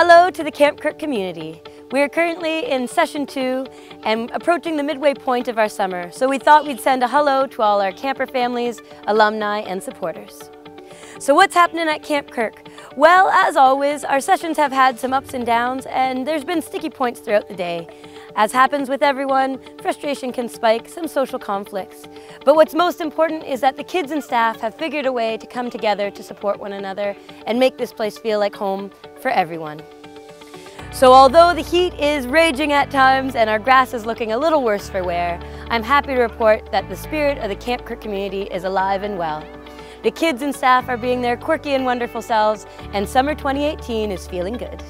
Hello to the Camp Kirk community. We are currently in session two and approaching the midway point of our summer, so we thought we'd send a hello to all our camper families, alumni, and supporters. So what's happening at Camp Kirk? Well, as always, our sessions have had some ups and downs, and there's been sticky points throughout the day. As happens with everyone, frustration can spike, some social conflicts. But what's most important is that the kids and staff have figured a way to come together to support one another and make this place feel like home for everyone. So although the heat is raging at times and our grass is looking a little worse for wear, I'm happy to report that the spirit of the Camp Kirk community is alive and well. The kids and staff are being their quirky and wonderful selves, and summer 2018 is feeling good.